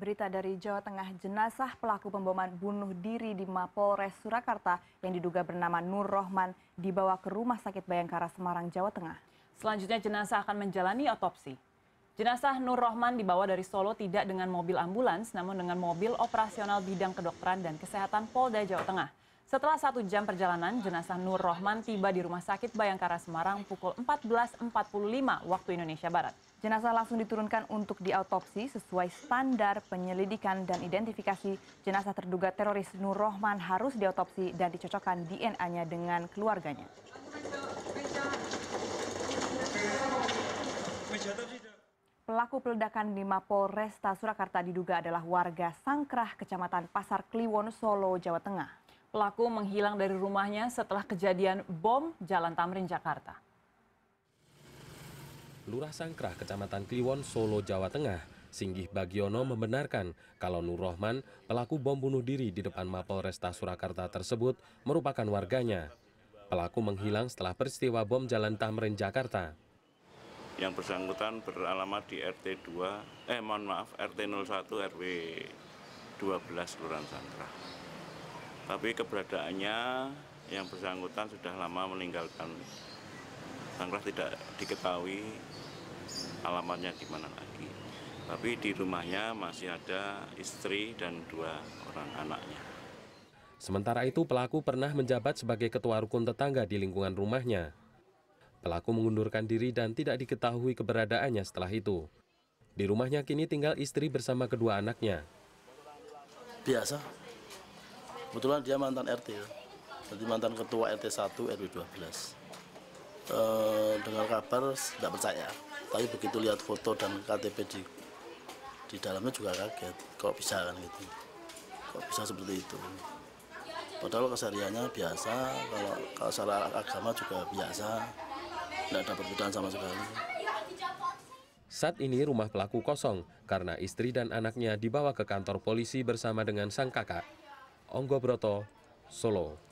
Berita dari Jawa Tengah, jenazah pelaku pemboman bunuh diri di Mapolres Surakarta yang diduga bernama Nur Rohman dibawa ke Rumah Sakit Bayangkara Semarang, Jawa Tengah. Selanjutnya jenazah akan menjalani otopsi. Jenazah Nur Rohman dibawa dari Solo tidak dengan mobil ambulans, namun dengan mobil operasional bidang kedokteran dan kesehatan Polda Jawa Tengah. Setelah satu jam perjalanan, jenazah Nur Rohman tiba di Rumah Sakit Bayangkara Semarang pukul 14.45 waktu Indonesia Barat. Jenazah langsung diturunkan untuk diautopsi sesuai standar penyelidikan dan identifikasi. Jenazah terduga teroris Nur Rohman harus diautopsi dan dicocokkan DNA-nya dengan keluarganya. Pelaku peledakan di Mapolresta Surakarta diduga adalah warga Sangkrah, Kecamatan Pasar Kliwon, Solo, Jawa Tengah. Pelaku menghilang dari rumahnya setelah kejadian bom Jalan Tamrin, Jakarta. Lurah Sangkrah, Kecamatan Kliwon, Solo, Jawa Tengah, Singgih Bagiono membenarkan kalau Nur Rohman, pelaku bom bunuh diri di depan Mapolresta Surakarta tersebut, merupakan warganya. Pelaku menghilang setelah peristiwa bom Jalan Tamrin, Jakarta. Yang bersangkutan beralamat di RT 2, eh mohon maaf, RT 01 RW 12 Kelurahan Sangkrah. Tapi keberadaannya yang bersangkutan sudah lama meninggalkan Sangkrah tidak diketahui alamatnya di mana lagi. Tapi di rumahnya masih ada istri dan dua orang anaknya. Sementara itu pelaku pernah menjabat sebagai ketua rukun tetangga di lingkungan rumahnya. Pelaku mengundurkan diri dan tidak diketahui keberadaannya setelah itu. Di rumahnya kini tinggal istri bersama kedua anaknya. Biasa. Kebetulan dia mantan RT. Jadi mantan ketua RT 1 RW 12. E, dengar kabar tidak percaya. Tapi begitu lihat foto dan KTP di di dalamnya juga kaget. Kok bisa kan gitu. Kok bisa seperti itu. Padahal kesehariannya biasa, kalau salah agama juga biasa tidak ada perbedaan sama sekali. Saat ini rumah pelaku kosong karena istri dan anaknya dibawa ke kantor polisi bersama dengan sang kakak. Onggo Broto, Solo.